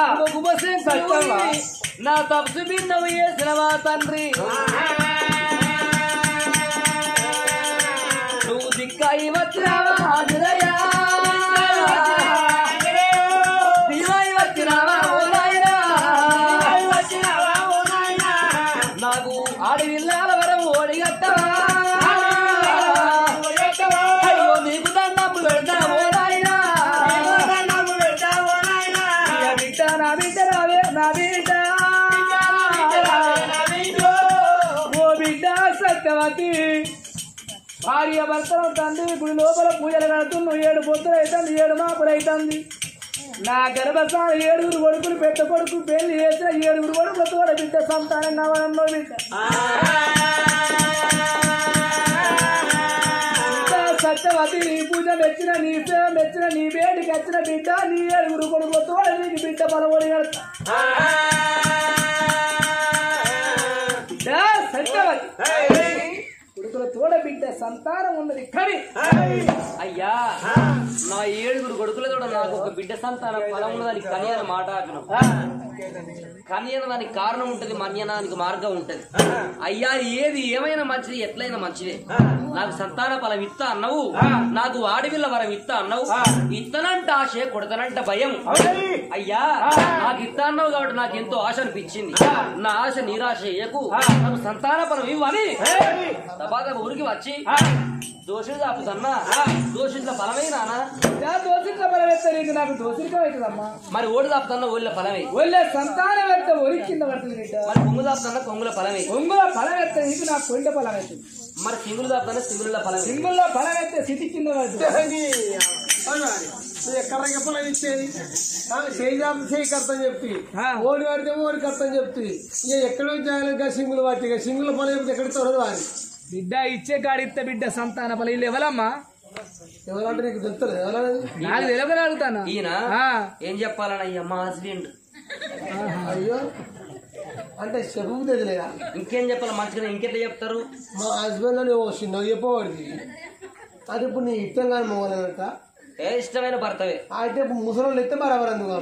సత్యంగా నా తప్పు భిన్నము చేసినవా తండ్రి? నువ్వు దిక్కై వచ్చినవా హృదయా సత్యవతి భార్య భర్తలు తండ్రి గుడి లోపల పూజలు కడుతున్న ఏడు పొత్తులు అవుతుంది ఏడు మాపులు అవుతుంది నా గర్భస్థానం ఏడుగురు కొడుకులు పెద్ద కొడుకు పెళ్ళి చేసిన ఏడుగురు కొడుకులు కూడా బిడ్డ సంతానం కావాలన్నో బిడ్డ. సత్యవతి నీ పూజ మెచ్చిన నీ సేవ మెచ్చిన నీ వేడికి వచ్చిన బిడ్డ నీ ఏడుగురు కొడుకులతో నీకు బిడ్డ బలవడి కడతా. కొడుకుల తోడ బిడ్డ సంతానం ఉన్నది కానీ అయ్యా నా ఏడుగురు కొడుకుల తోడ నాకు ఒక బిడ్డ సంతానం ఫలం ఉన్నదని కని అని మాట ఆపినాం కని అని దానికి కారణం ఉంటది మన్యనానికి మార్గం ఉంటది. అయ్యా ఏది ఏమైనా మంచిది ఎట్లయినా మంచిదే. నాకు సంతాన ఫలం ఇత్తా అన్నవు నాకు వాడివిల్ల వరం ఇత్తా అన్నవు ఇత్తనంట ఆశ కొడతనంట భయం. అయ్యా నాకు ఇత్తా అన్నావు కాబట్టి నాకు ఎంతో ఆశ అనిపించింది. నా ఆశ నిరాశ ఏకు నాకు సంతాన ఫలం ఇవ్వని ఊరికి వచ్చి దోషులు చాపుతన్నా దోషుల ఫలమేనా దోషిక బలమెత్త నీకు నాకు దోషిక అవుతుందమ్మా. మరి ఓడి చాపుతన్నా ఓళ్ళ ఫలమే ఒళ్ళే సంతానం పెడితే ఒరి కింద పడుతుంది మరి కొంగు చాపుతన్నా కొంగుల ఫలమే ఒంగుల ఫలం ఎత్తే నీకు నాకు కొండ ఫలం అవుతుంది మరి సింగులు చాపుతన్నా సింగుల ఫలమే సింగుల్లో ఫలం ఎత్తే స్థితి కింద పడుతుంది. ఎక్కడ చెప్పలేదు ఇచ్చేది? చేయి జాబ్ చేయి కర్తం చెప్తి ఆ. ఓడి వాడితే ఓడి కర్తం చెప్తి ఇక ఎక్కడో జాగ్రత్తగా సింగులు ఇక సింగుల పొలం ఎక్కడ తొలదు వారి బిడ్డ ఇచ్చే కాడిస్తే బిడ్డ సంతాన ఫలం వీళ్ళు ఎవరమ్మా? ఎవరంటే నీకు తెలుస్తుంది ఎవరనేది నాకు తెలియకనే అడుగుతాను? ఈయన? ఆ. ఏం చెప్పాలన్న మా హస్బెండ్ అయ్యో. అంటే చెప్పు తెలియదా? ఇంకేం చెప్పాలి? మంచిగా ఇంకెట్లా చెప్తారు? మా హస్బెండ్ అని ఓ చిన్న చెప్పబడింది అది ఇప్పుడు నీ ఇష్టం కానీ మోగలేనట ఏ ఇష్టమైన భర్తవే. అయితే ఇప్పుడు ముసలి ఎత్తే బరాబర్ అందుకు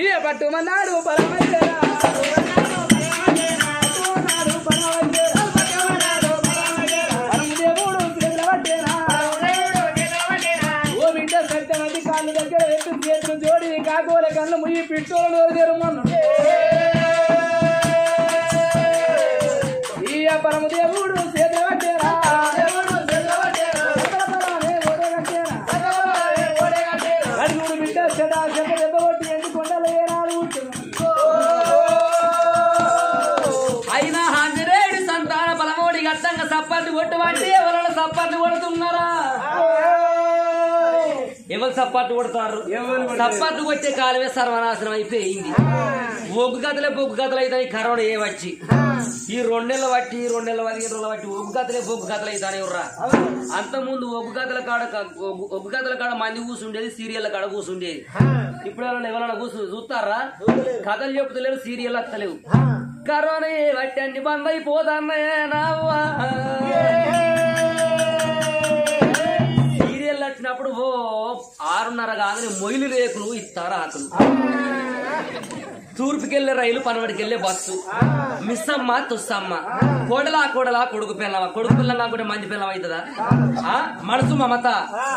ఇయ పట్టుమన్నాడు పరమయ్యరా. ఎవరు సప్పట్లు కొడతారు? సప్పట్లు కొట్టే కాలమే సర్వనాశనం అయిపోయింది. ఒగ్గు కథలే బొగ్గు కథలు అవుతాయి కరోనా ఏ వచ్చి. ఈ రెండేళ్ళ బట్టి ఈ రెండేళ్ళ పదిహేను రోజుల బట్టి ఒగ్గు కథలే బొగ్గు కథలు ఉర్రా. అంత ముందు ఒగ్గు కథల కాడ ఒగ్గు- కథల కాడ మంది కూర్చుండేది సీరియల్ కాడ కూర్చుండేది ఇప్పుడు ఎవరైనా ఎవరైనా కూర్చు చూస్తారా? కథలు చెప్తలేరు సీరియల్ వస్తలేవు. కరోనా ఏ బట్టి అన్ని బంద్ అయిపోతాన్నాయే నావ్వా. వచ్చినప్పుడు ఓ ఆరున్నర కాగానే మొయిలు రేకులు ఇస్తారు ఆకులు తూర్పుకెళ్ళే రైలు పనవడికెళ్ళే బస్సు. మిస్సమ్మ తుస్సమ్మ. కోడలా కోడలా కొడుకు పిల్లవ? కొడుకు పిల్ల నాకుంటే మంచి పిల్లవ అవుతుందా ఆ? మనసు మమత.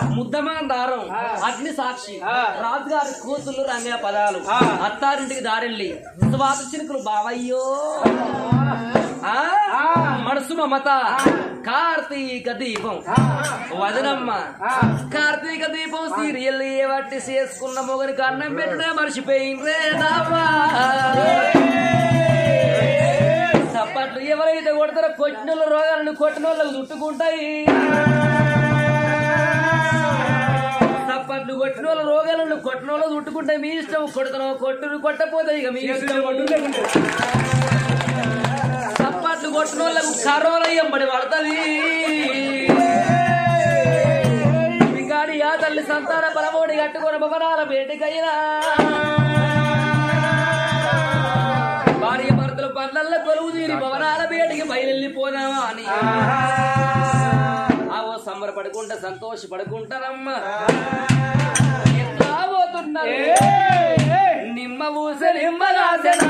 ముద్దమా దారం అగ్ని సాక్షి. రాజుగారి కూతుళ్ళు రంగ పదాలు. అత్తారింటికి దారెళ్ళి స్వాత చినుకులు బావయ్యో? మనసు మమత. కార్తీక దీపం. వదనమ్మ. కార్తీక దీపం సీరియల్ ఏ చేసుకున్న మొగనికి అన్నం పెట్టడే మర్చిపోయిండ్రే నావా చప్పట్లు ఎవరైతే కొడతారో కొట్టిన రోగాలను కొట్టిన వాళ్ళకు చుట్టుకుంటాయి. చప్పట్లు కొట్టిన వాళ్ళ రోగాలను కొట్టిన వాళ్ళు చుట్టుకుంటాయి. మీ ఇష్టం కొడుతున్నావు కొట్టును కొట్టపోతే ఇక మీ ఇష్టం కొట్టిన వాళ్ళకు కరోనా ఎంబడి పడుతుంది ఆ తల్లి సంతాన పరమోడి కట్టుకొని భవనాల బేటికైనా భార్య భర్తల పనుల కొలువు తీరి భవనాల బేటికి బయలుపోదామా అని. ఆవో సంబరపడుకుంటా సంతోషపడుకుంటానమ్మా. ఎట్లా పోతున్నారు నిమ్మ ఇమ్మ ఊసలిమ్మ రాసనా?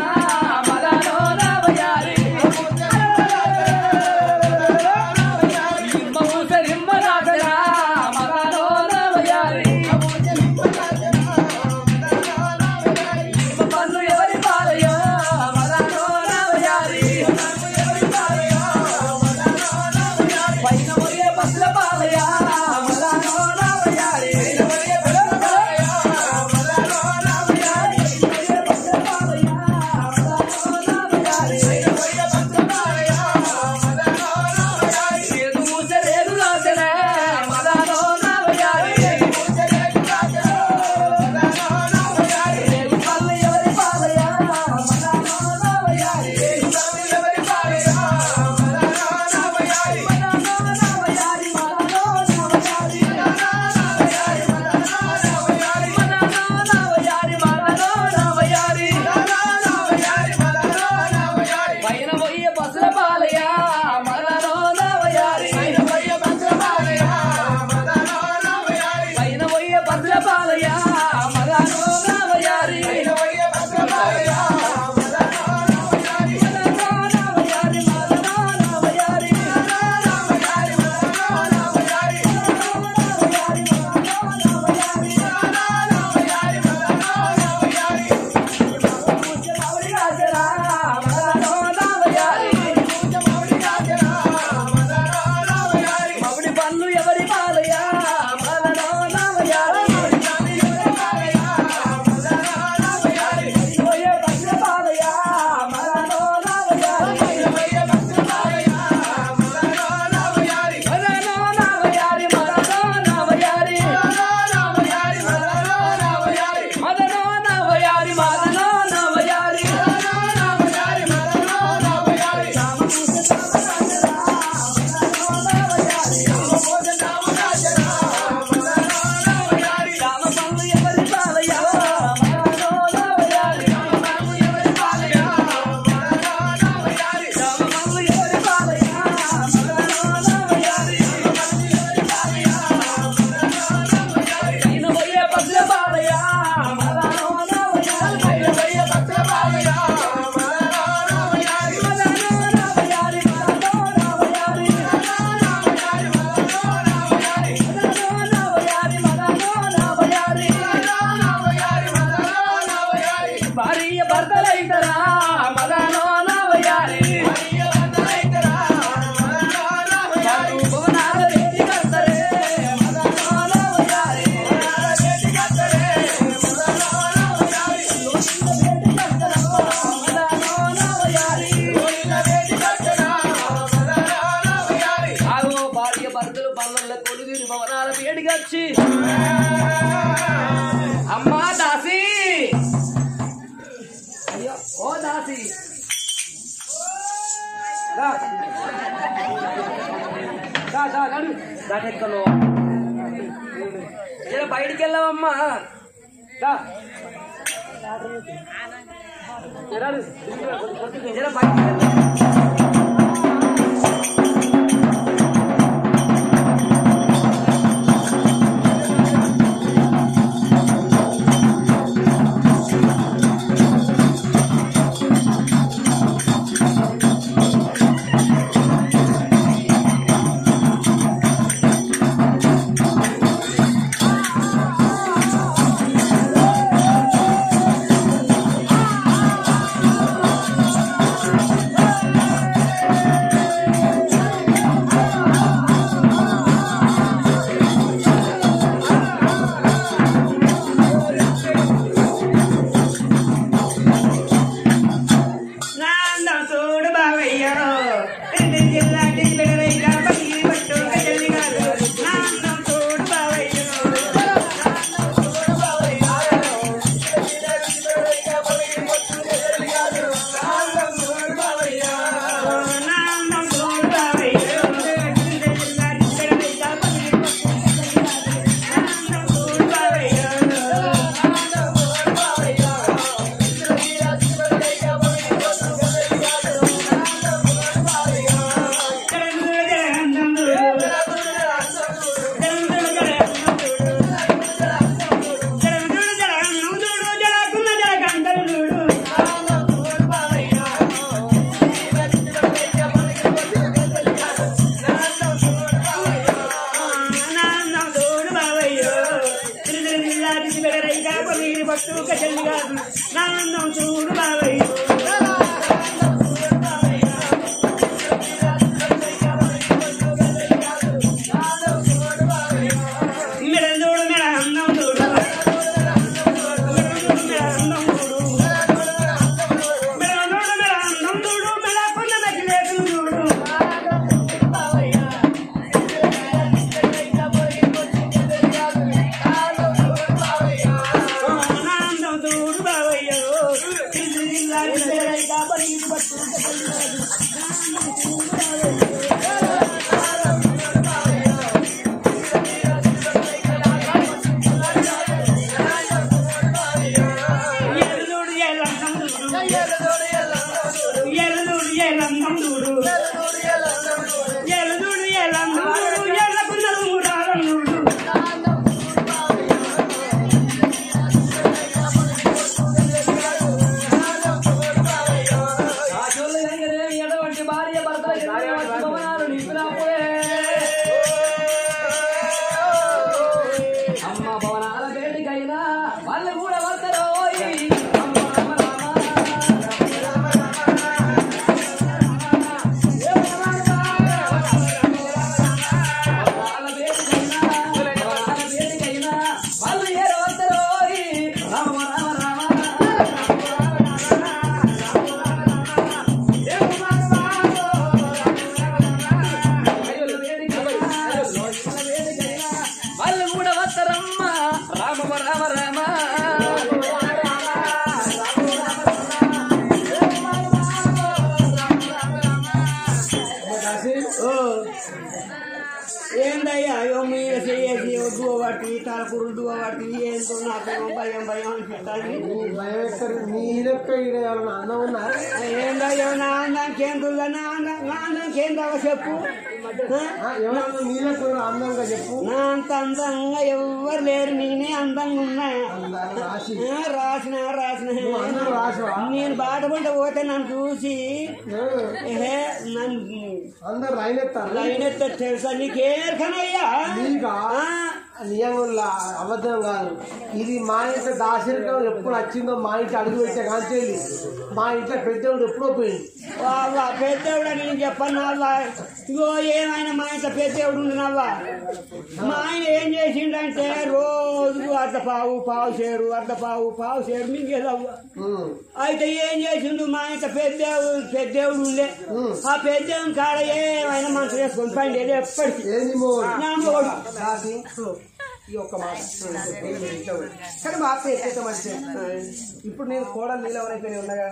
రా. రా, జర బయటికి వెళ్ళావమ్మా రా. జర బయటికి వెళ్ళు. దవ చెప్పు అందంగా చెప్పు నా అంత అందంగా ఎవ్వరు లేరు నేనే అందంగా ఉన్నా రాసి రాసిన రాసిన నేను బాటపంట పోతే నన్ను చూసి నన్ను అందరు లైన్ ఎత్తారు లైన్ ఎత్తారు తెలుసా నీకేరకనయ్యా నిజంగా అబద్ధం కాదు. ఇది మా ఇంట్లో దాశరకం ఎప్పుడు వచ్చిందో మా ఇంట్లో అడుగు పెట్టే కాంచేది మా ఇంట్లో పెద్దవాడు ఎప్పుడో పోయింది వాళ్ళ పెద్దవిడ నేను చెప్పను వాళ్ళ ఇగో ఏమైనా మా ఇంట్లో పెద్దవిడు ఉండినవ్వా మా ఆయన ఏం చేసిండంటే రోజు అర్ధ పావు పావు చేరు అర్ధ పావు పావు చేరు మింగేదవ్వ. అయితే ఏం చేసిండు? మా ఇంట్లో పెద్దవుడు పెద్దవుడు ఉండే. ఆ పెద్దవుని కాడ ఏమైనా మనసు వేసుకొని పండేది ఎప్పటికీ. నా ఈ ఒక్క మాట కానీ మా అత్త ఎట్లయితే మంచి ఇప్పుడు నేను కోడలు నీలవరైపోయి ఉన్నాగా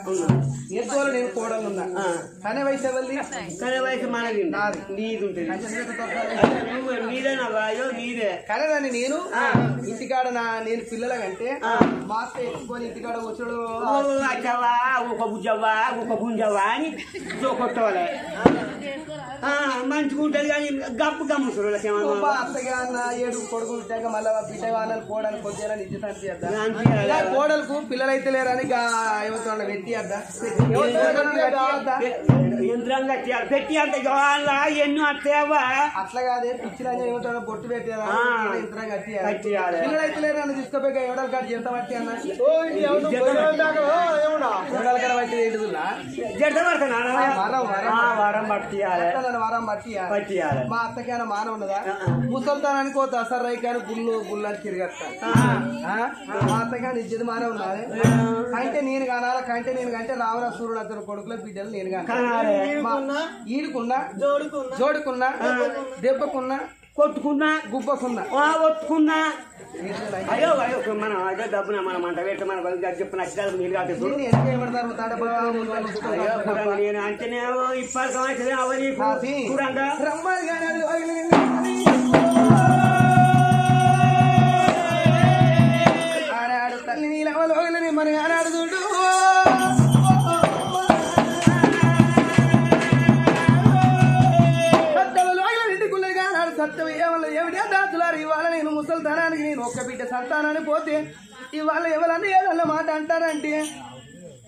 ఎద్దువల్ల నేను కోడలు ఉన్నా. కానీ వయసు ఎవరిది? కానీ వయసు మనది. నీది. ఉంటుంది. నీదేనవ్వా అయ్యో నీదే కానీ దాన్ని నేను ఇంటికాడ నా నేను పిల్లల కంటే మా అత్త ఎత్తుకొని ఇంటికాడ వచ్చాడు అచ్చవా ఒక బుజ్జవ్వా ఒక గుంజవ్వా అని కొట్టవాలి. మంచిగా ఉంటుంది కానీ గప్పు గమ్ముతురు మా అత్తగా అన్న ఏడు కొడుకులు ఉంటాక మళ్ళీ బిడ్డ వానలు కోడలు కొద్దిగా నిజం చేద్దా? కోడలకు పిల్లలు అయితే లేరని పెట్టి అద్దా యంత్రంగా చేయాలి పెట్టి అంత ఎన్నో అత్తేవా? అట్లా కాదే పిచ్చిలో ఏమంటాడో బొట్టు పెట్టారా ఆ. ఇంతరం కట్టియాలి. కట్టియాలి. పిల్లలు అయితే లేరు అని తీసుకుపోయి ఎవడలు కట్టి ఎంత పట్టి అన్న? ఎవడలు కడ పట్టి. ఏంటిదిలా జడ్డ వరకు వరం, వరం. వారం పట్టియాలి. నన్ను వరం పట్టి పట్టియాలి. మా అత్తకైనా మాన ఉన్నదా? ముసల్తానానికి ఓ దసరా కానీ గుళ్ళు గుళ్ళు అని తిరగత్తా మా అత్తకైనా ఇచ్చేది మానే ఉన్నది? కంటే నేను కానాలా కంటే నేను కంటే రావణ సూర్యుడు అతను కొడుకుల బిడ్డలు నేను కనాలే. కాను ఈడుకున్నా జోడుకున్నా దెబ్బకున్నా కొట్టుకున్నా గుబ్బకున్నా. ఆ, ఒత్తుకున్నా అయ్యో అయ్యో మనం అదే డబ్బున మనం అంట పెట్టి మన చెప్పిన నచ్చాలి నీళ్ళు కాదు. నేను అంటేనే అవుతుంది అవని. చూడంగా మరి ఆనాడు చూడు. పోతే ఇవాళ ఎవరన్నా ఏదన్నా మాట అంటారంటే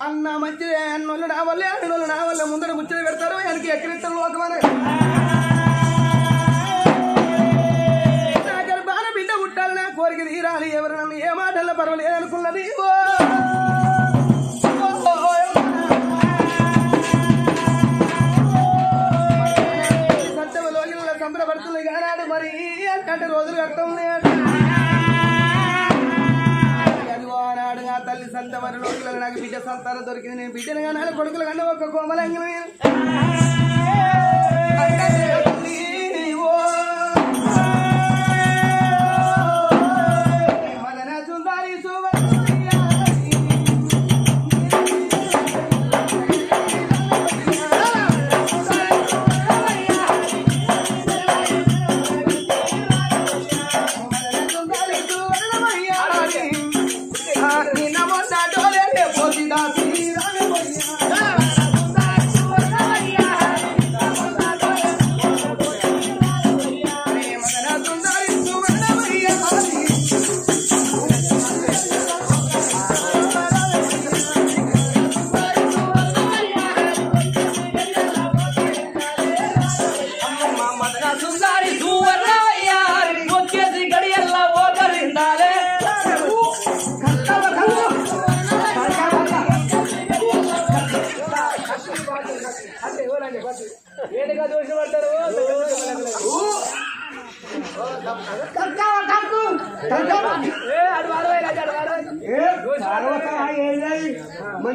అన్న మంచిదే అన్నోళ్ళు నా వల్లే అన్నోళ్ళు నా వల్ల ముందర ముచ్చట పెడతారు ఆయనకి ఎక్కడెత్తారు లోకమని. నా గర్భాన బిడ్డ పుట్టాలి నా కోరిక తీరాలి ఎవరన్నా ఏ మాటల్లో పర్వాలేదు అనుకున్నది. ఓ! సంబరపడుతుంది కానాడు మరి అంటే రోజులు కట్టం ఆనాడు నా తల్లి సంతమరి రోజులలో నాకు బిడ్డ సంతానం దొరికింది. నేను బిడ్డను కానీ కొడుకులు కన్నా ఒక కోమలంగి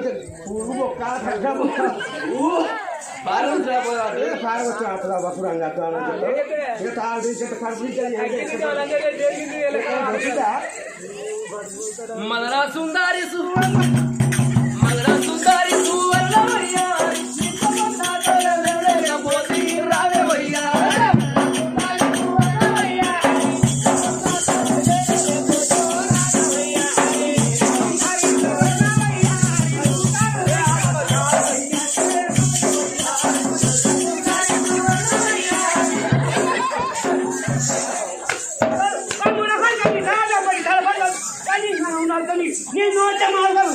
అది. ఏం చేస్తుంది? దొరికిందా? మదరా సుందారి సుందారి కని మనం ఉన్నారు కని నీ నోట మాడగలు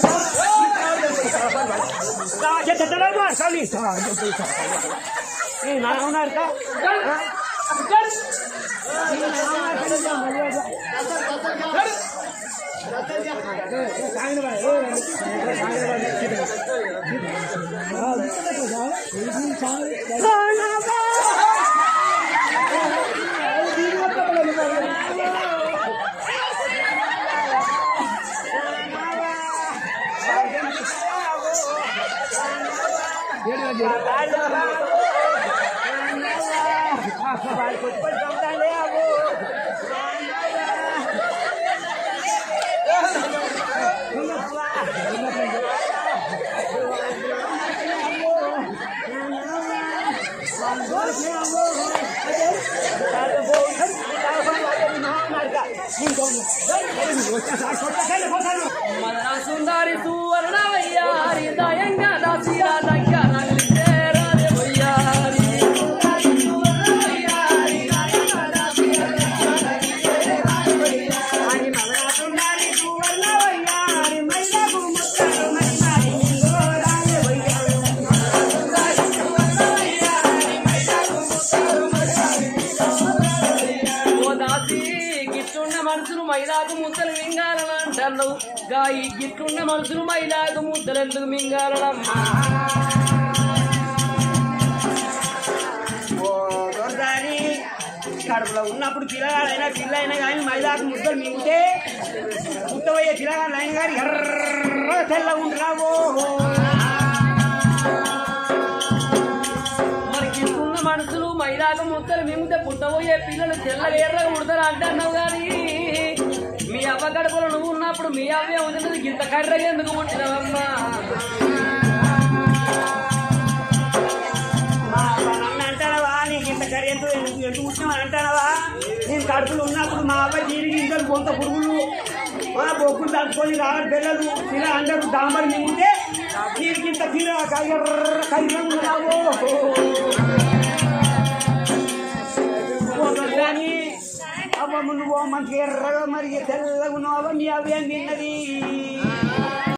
రాజ తడవ కని ఏ నా ఉన్నారు కా మదరా ಸುಂದರಿ ಸುವರ್ಣ ವಯ್ಯಾರಿ ದಯಂಗ ದಾಸಿಯ ದಯ గా ఈ గిట్టున్న మనసులు మైదాకు ముద్దలు ఎందుకు మింగాలనమ్మా ఓ దొరదారి కడుపులో ఉన్నప్పుడు పిల్లగాడైనా పిల్ల అయినా కానీ మైదాకు ముద్దలు మింగితే పుట్టబోయే పిల్లగాడు అయిన కానీ ఎర్ర తెల్ల ఉంటున్నావు మరి గిట్టున్న మనసులు మైదాకు ముద్దలు మింగితే పుట్టబోయే పిల్లలు తెల్లగా ఎర్రగా ఉడతారు అంటున్నావు కానీ మీ అవ్వ గడపలో నువ్వు ఉన్నప్పుడు మీ అవ్వే ఉంటుంది ఇంత కర్రగా ఎందుకు పుట్టినవమ్మా అంటానవా? నేను కడుపులు ఉన్నప్పుడు మా అబ్బాయి తిరిగి ఇంట్లో కొంత పురుగులు మా బొక్కులు తట్టుకొని రావడం పిల్లలు ఇలా అందరూ దాంబడి మింగితే నీకు ఇంత పిల్ల ఎర్ర నువ్వు మంచి ఎర్రగా మరి తెల్లగా ఉన్నావు నీ అవ్వ నిన్నది.